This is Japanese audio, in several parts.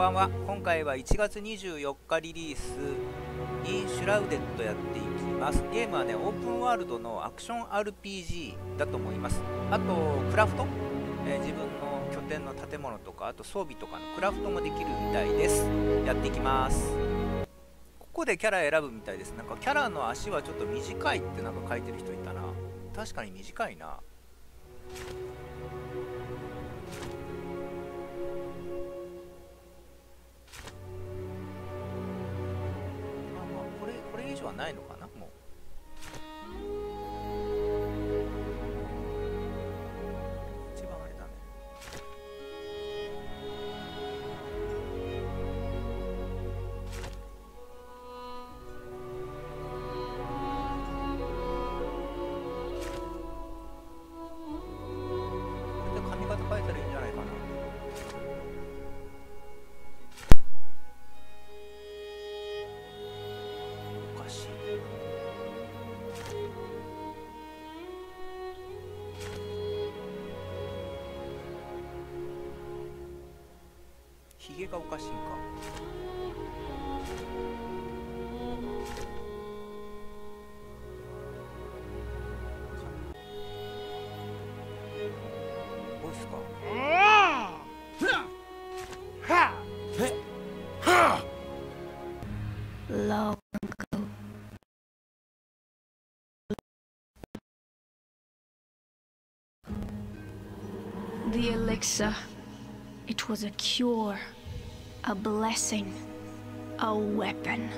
ばんは。今回は1月24日リリース。インシュラウデットやっていきます。ゲームはねオープンワールドのアクション RPG だと思います。あとクラフト、えー、自分の拠点の建物とかあと装備とかのクラフトもできるみたいです。やっていきます。ここでキャラ選ぶみたいです。なんかキャラの足はちょっと短いってなんか書いてる人いたな。確かに短いな。はないのかな？がおかしいんかボイスかえ long ago. The elixir. It was a cure, a blessing, a weapon.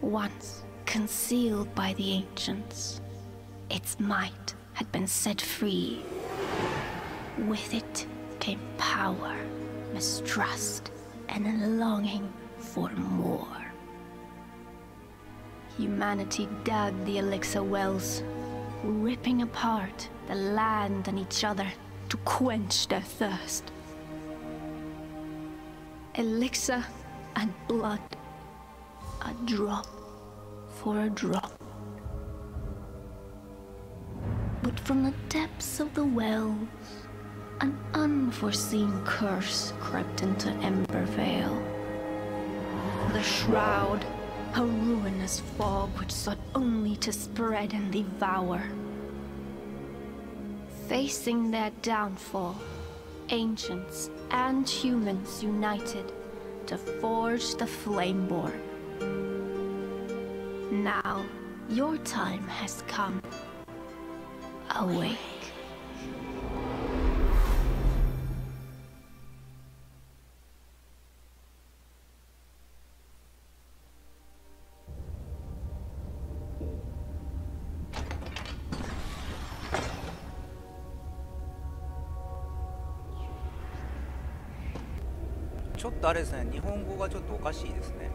Once concealed by the ancients, its might had been set free. With it came power, mistrust, and a longing for more. Humanity dug the elixir wells, ripping apart the land and each other to quench their thirst. Elixir and blood, a drop for a drop. But from the depths of the wells, an unforeseen curse crept into Embervale. The shroud, a ruinous fog which sought only to spread and devour. Facing their downfall, ancients and humans united to forge the Flameborn. Now, your time has come. Awake. ちょっとあれですね日本語がちょっとおかしいですね。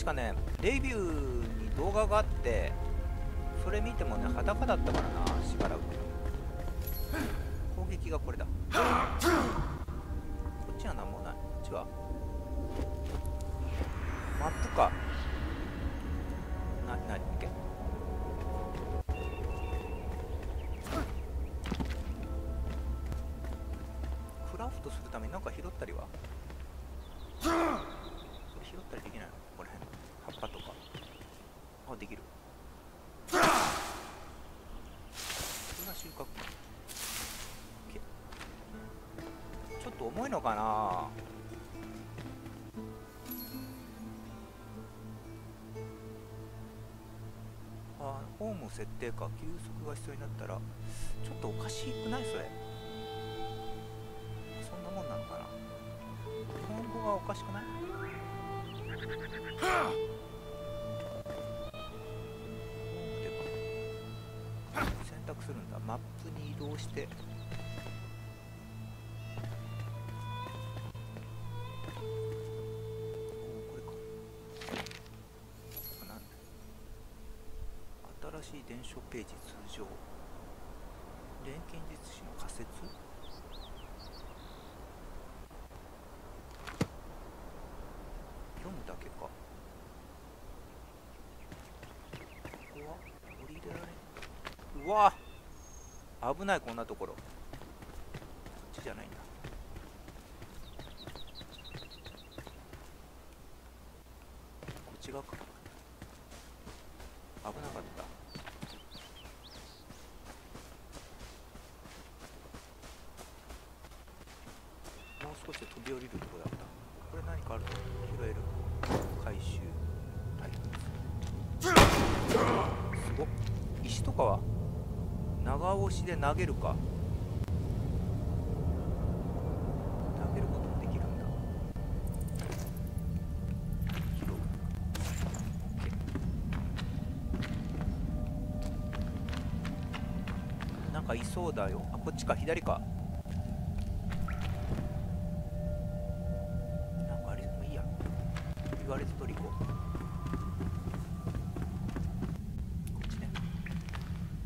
確かねレビューに動画があってそれ見てもね裸だったからなしばらく。フォーム設定か休息が必要になったらちょっとおかしくないそれ？そんなもんなのかな？日本語がおかしくない？ホームでか選択するんだ。マップに移動して錬金術師の仮説？読むだけか。ここは？降りれられうわ！危ないこんなところ。こっちじゃないんだ。こっち側か。危なかったもう少しで飛び降りるとこだった。これ何かあるの？拾える回収。タイプすごっ。石とかは長押しで投げるか。投げることもできるんだ。拾う。なんかいそうだよ。あこっちか。左かなんかあれもういいや言われずとり行こうこっちね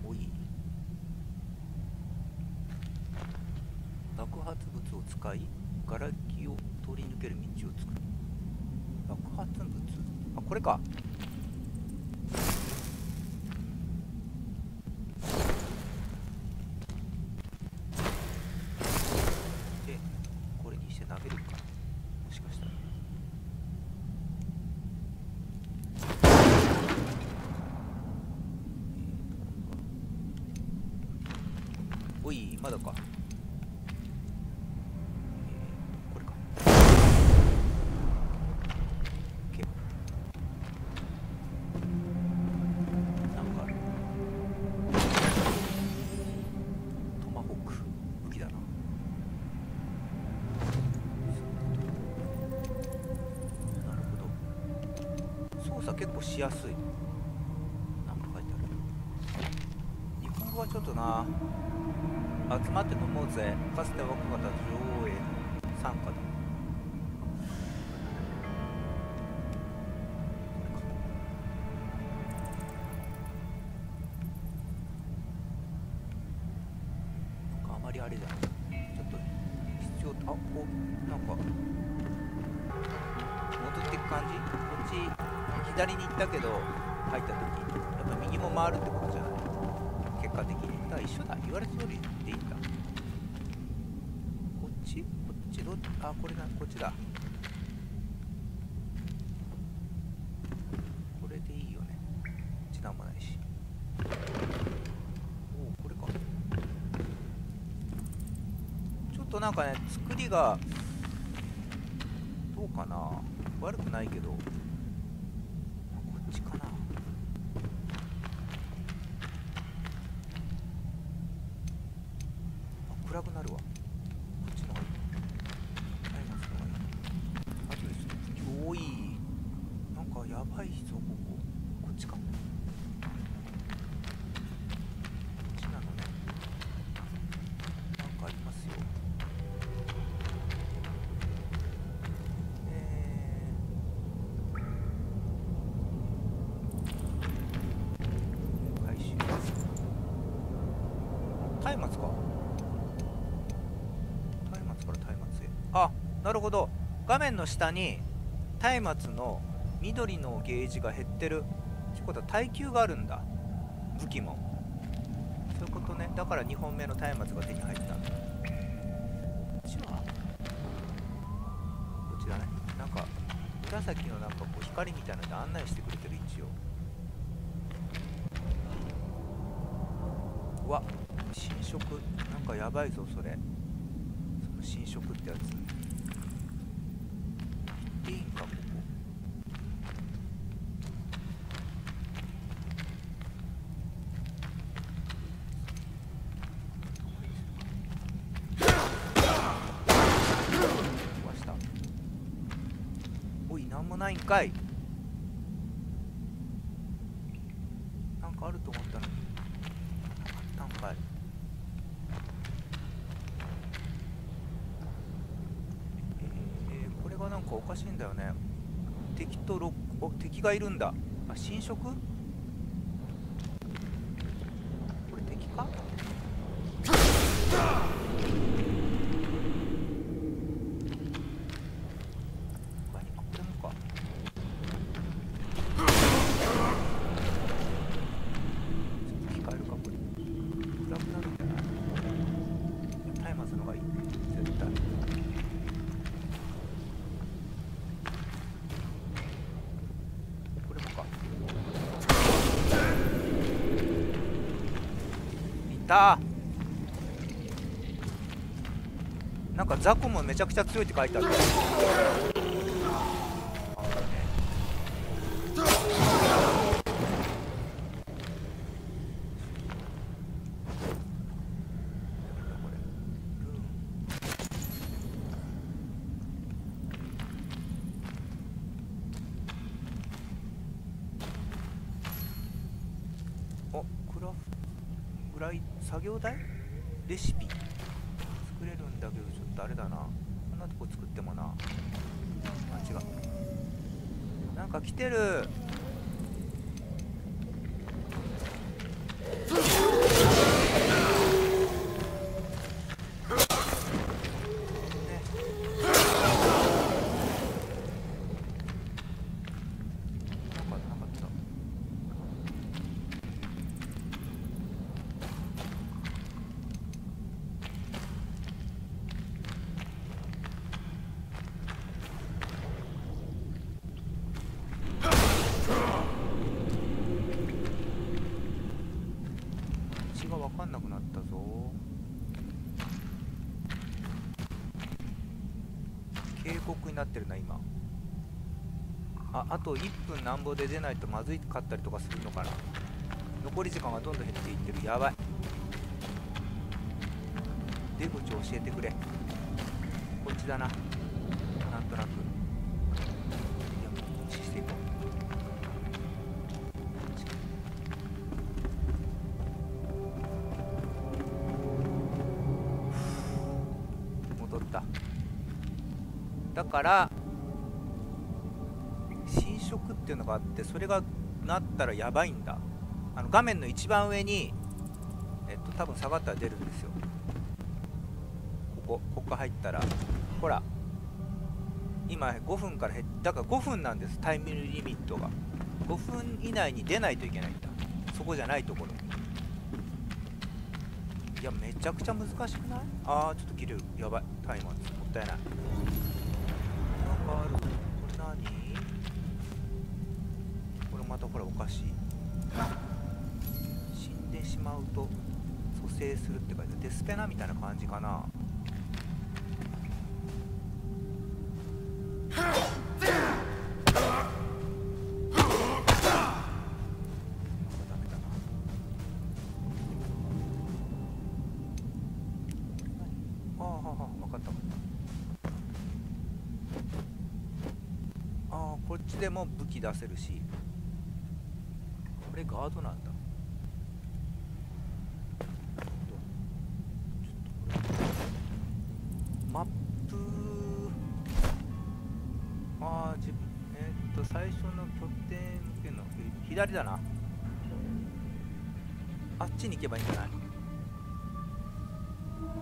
おい爆発物を使いガラキを通り抜ける道を作る爆発物あこれか。しやすい。なんか書いてある。日本語はちょっとな。集まって飲もうぜ。かつて若かった女王への参加だ。なんかあまりあれだちょっと必要あこうなんか戻ってく感じ？ち左に行ったけど入った時やっぱ右も回るってことじゃない？結果的に。だから一緒だ。言われた通りでいいんだ。こっち？こっちどっちあこれだ。こっちだ。これでいいよね。こっちなんもないし。おおこれか。ちょっとなんかね作りがどうかな。悪くないけどあこっちかなあ暗くなるわこっちの方がいいタイマスの方がいいあとでちょっとおいなんかやばいぞこここっちか？こっちなのね。なんかありますよ。えー。回収松明か？松明から松明へあなるほど。画面の下に松明の緑のゲージが減ってる。ことは耐久があるんだ。武器も。そういうことね。だから2本目の松明が手に入ったんだ。こっちは？こっちだね？なんか紫のなんかこう光みたいなので案内してくれてる一応。うわ新色。なんかやばいぞそれ。その新色ってやつ行っていいんかここなんもないんかい。なんかあると思ったのに。あったんかい。えー、これがなんかおかしいんだよね。敵とロお敵がいるんだ。あ侵食これ敵か他にあこれもかちょっと控えるかこれ暗くなるんじゃない松明のがいい絶対これもかいた。なんかザコもめちゃくちゃ強いって書いてあるあねなんだこれルーンおクラフぐらい作業台レシピ作れるんだけどちょっとあれだなこんなとこ作ってもなあ違うなんか来てるねなんかなかった道が分かんなくなったぞ警告になってるな今。ああと1分なんぼで出ないとまずいかったりとかするのかな。残り時間がどんどん減っていってる。やばい。出口教えてくれ。こっちだな。なんとなく。から侵食っていうのがあってそれがなったらやばいんだ。あの画面の一番上にえっと多分下がったら出るんですよ。ここここ入ったら。ほら。今5分から減っだから5分なんです。タイムリミットが。5分以内に出ないといけないんだ。そこじゃないところいやめちゃくちゃ難しくない？あーちょっと切れる。やばい。タイマーもったいない。なんかあるこれ何これまたほらおかしい死んでしまうと蘇生するって書いてデスペナみたいな感じかな。でも武器出せるしこれガードなんだ。マップああ自分えーっと最初の拠点っていうの左だな。あっちに行けばいいんじゃない？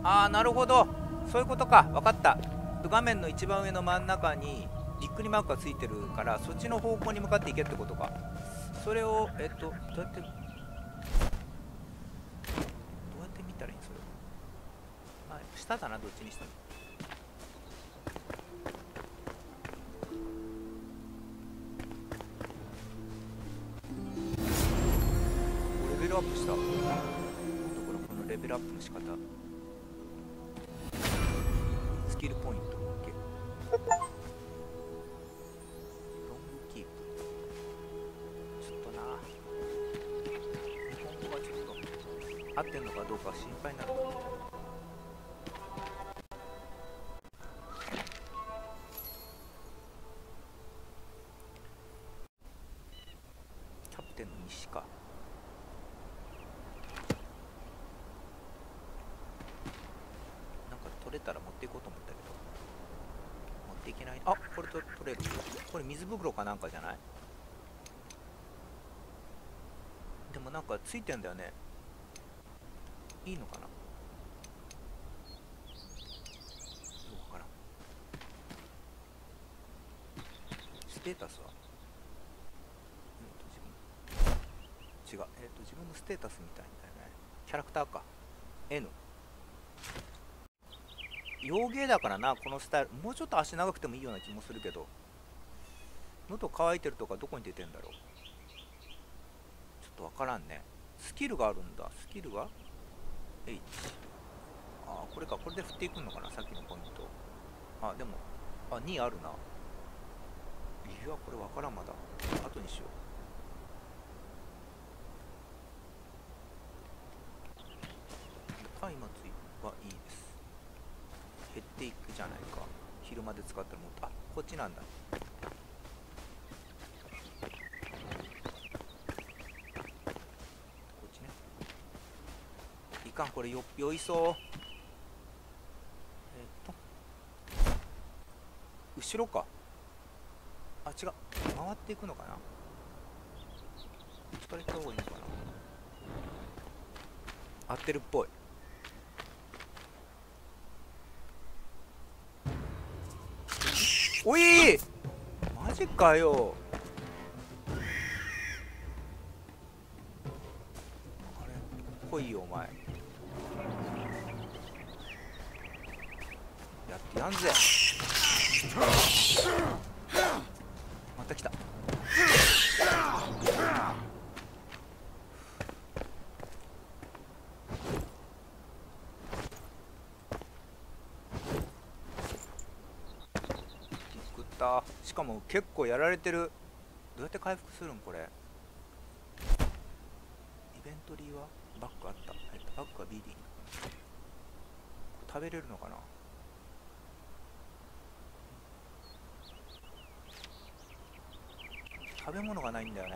ああなるほど。そういうことか。分かった。画面の一番上の真ん中にびっくりマークがついてるからそっちの方向に向かって行けってことか。それをえっとどうやってどうやって見たらいいのそれあ下だなどっちにしても。レベルアップした。これこのレベルアップの仕方。合ってんのかどうか心配になる。キャプテンの西か。なんか取れたら持っていこうと思ったけど。持っていけない。あこれと取れる。これ水袋かなんかじゃない？でもなんかついてんだよね。テータスは？うん違う、えーと、自分のステータスみたいだよね。キャラクターか。N 幼芸だからなこのスタイル。もうちょっと足長くてもいいような気もするけど。喉乾いてるとかどこに出てんだろう。ちょっとわからんね。スキルがあるんだ。スキルは？H ああこれか。これで振っていくのかなさっきのポイント。あでも。あ2あるな。いやこれわからんまだ。後にしよう。松明はいいです。減っていくじゃないか。昼間で使ったらもっとあこっちなんだ。こっちね。いかんこれよ酔いそう。えっと。後ろか。違う。回っていくのかな？それた方がいいのかな？合ってるっぽい。おい！マジかよ。あれ？来いよお前。やってやんぜ。た来た。食った。しかも結構やられてる。どうやって回復するんこれ？イベントリーはバックあった、バックは BD これ食べれるのかな？食べ物がないんだよね。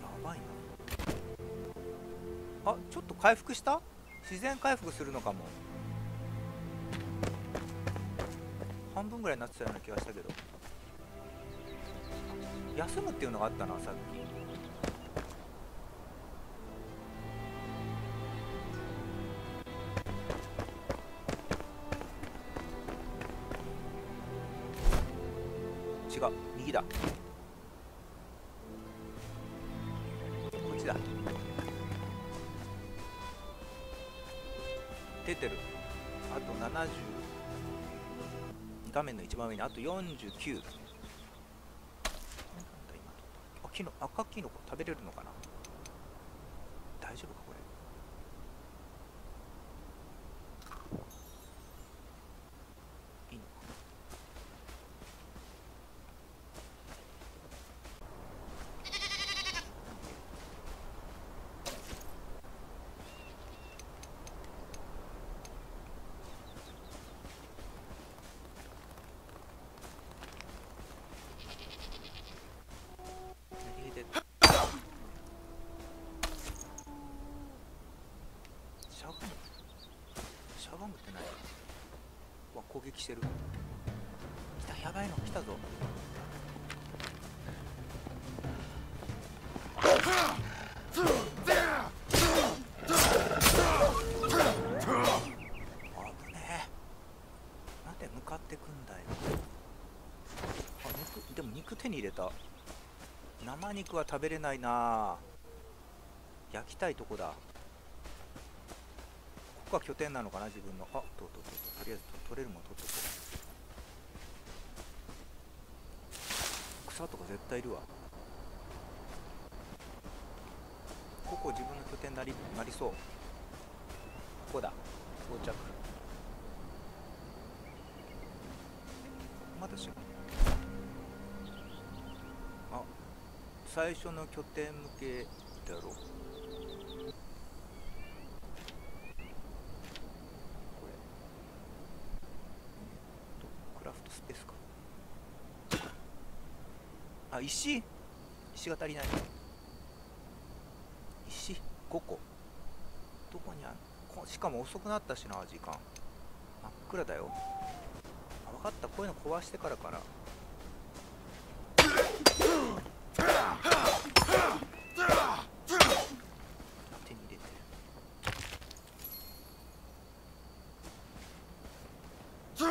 やばいな。あちょっと回復した？自然回復するのかも。半分ぐらいになってたような気がしたけど。休むっていうのがあったなさっき。番上にあと49だ今あキノ赤キノコ食べれるのかな？大丈夫かこれいいのか逃げてシャガムシャガムって何うわ攻撃してる。来たやばいの来たぞ。危ねなんで向かってくんだよ。でも肉手に入れた。生肉は食べれないな。焼きたいとこだ。ここが拠点なのかな自分の。あとうとうとうととりあえず取れるもん取っとこう草とか絶対いるわ。ここ自分の拠点なりなりそう。ここだ。到着。まだしあ最初の拠点向けだろこれえっとクラフトス石？石が足りない。石？5個。どこにある？しかも遅くなったしな時間。真っ暗だよ。分かった。こういうの壊してからかな手に入れてこ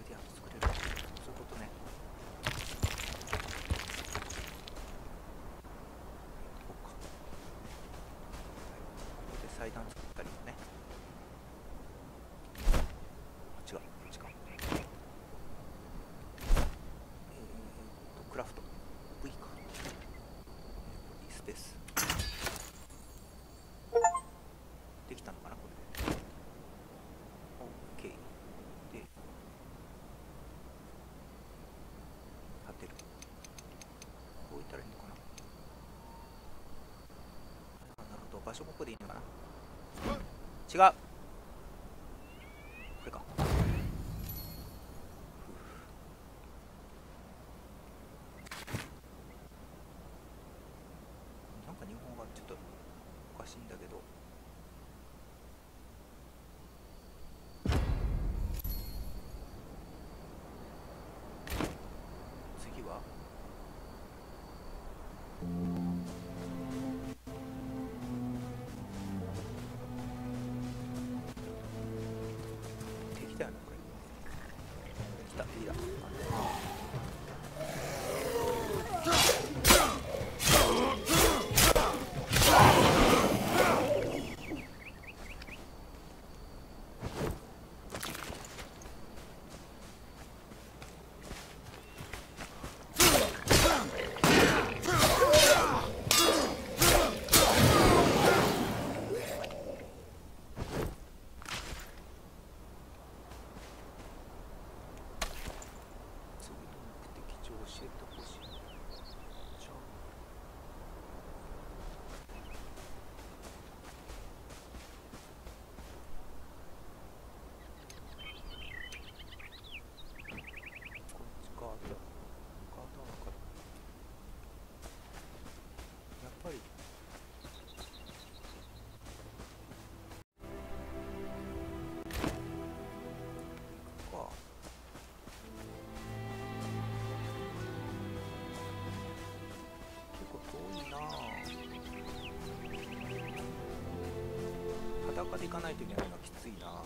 れでやっと作れるそういうことねこうかはいここで祭壇作ったりもねあ違うこっちかえーっとクラフト V かいいスペースできたのかなこれで OK で立てるこう置いたらいいのかなあなるほど場所ここでいいのかな？違う。裸で行かないといけないのはきついな。あ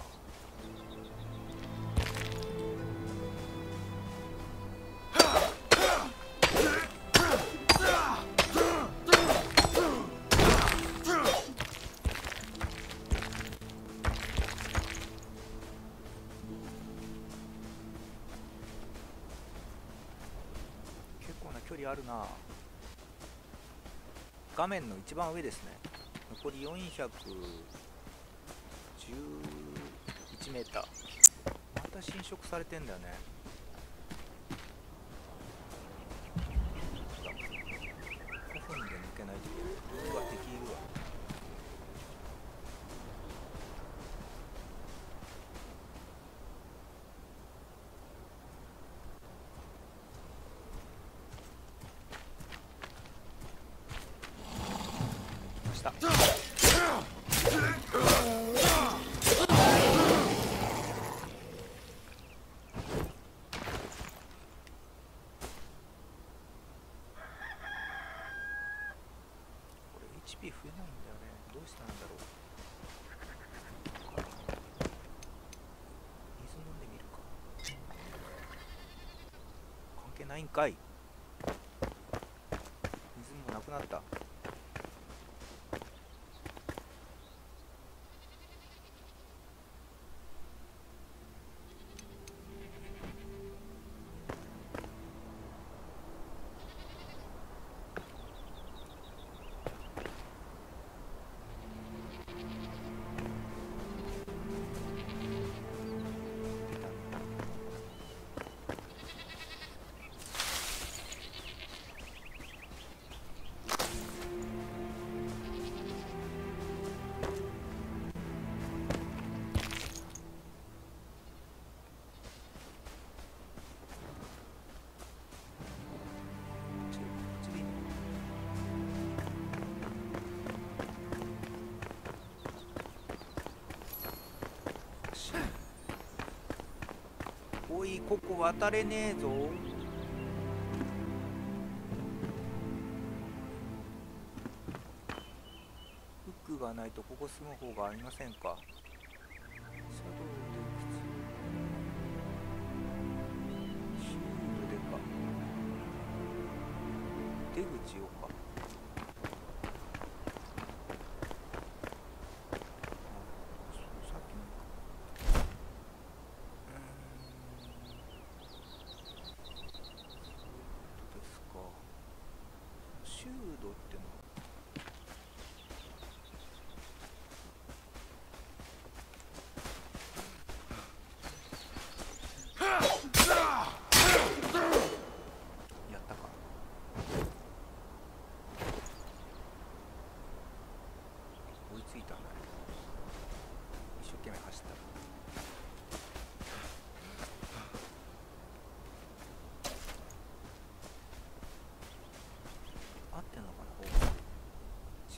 結構な距離あるな。画面の一番上ですね。残り400 411メーター。また侵食されてんだよね。ほら5分で抜けないといけない。うわ敵いるわ。来ましたこれ HP 増えないんだよね。どうしてなんだろう。水飲んでみるか。関係ないんかい。水もなくなった。ここ渡れねえぞ。フックがないとここ住む方がありませんか？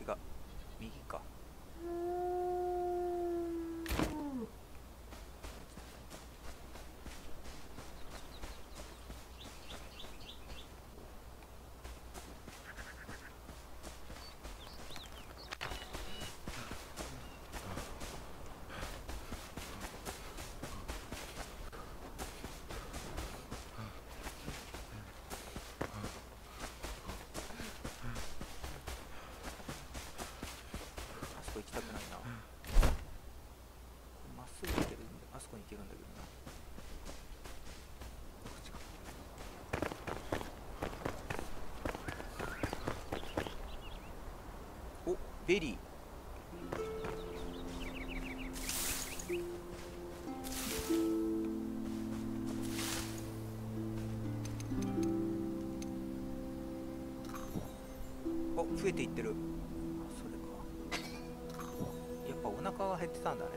向違う右かあそこ行きたくないなまっすぐ行けるんであそこに行けるんだけどなこっちかおベリー。あ増えていってる。あそれか。やっぱお腹が減ってたんだね。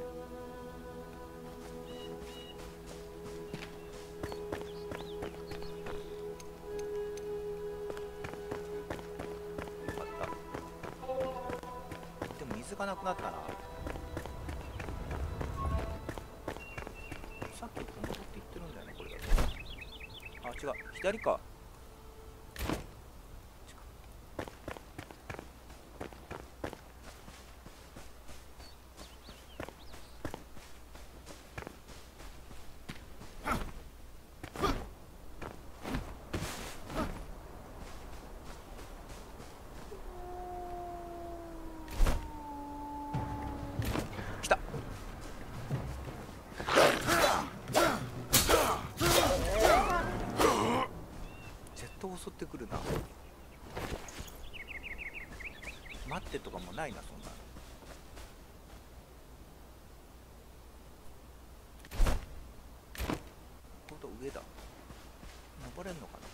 なったなさっきこのって言ってるんだよねこれだとあ違う。左か来た絶対襲ってくるな待ってとかもないなそんなのほんと上だ登れんのかな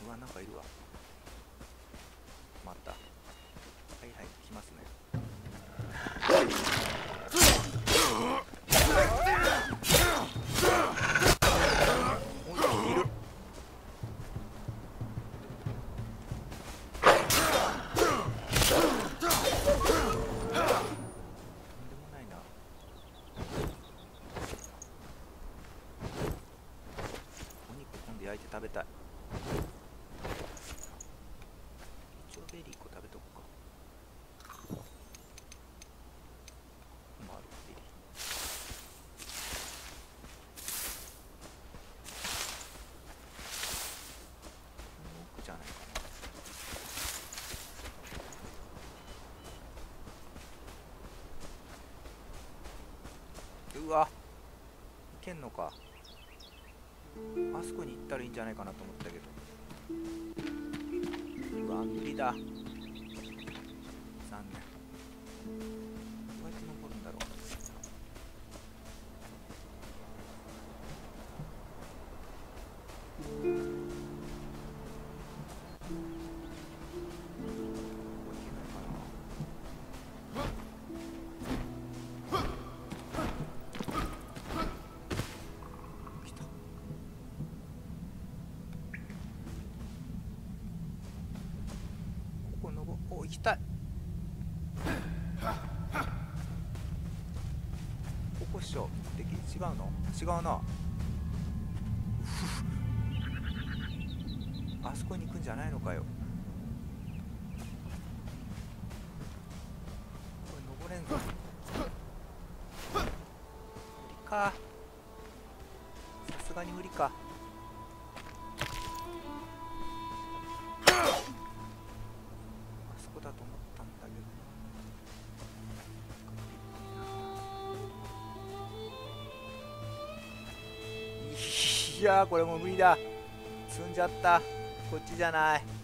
うわなんかいるわまたはいはい来ますねおいいるとんでもないなお肉今度焼いて食べたい一応ベリー1個食べとくかまああるベリーこの奥じゃないかなうわいけんのか。あそこに行ったらいいんじゃないかなと思ったけど。うわ無理だ。的違うの？違うな。あそこに行くんじゃないのかよ。これ登れんぞ。無理か。さすがに無理か。ゃこれも無理だ。積んじゃった。こっちじゃない。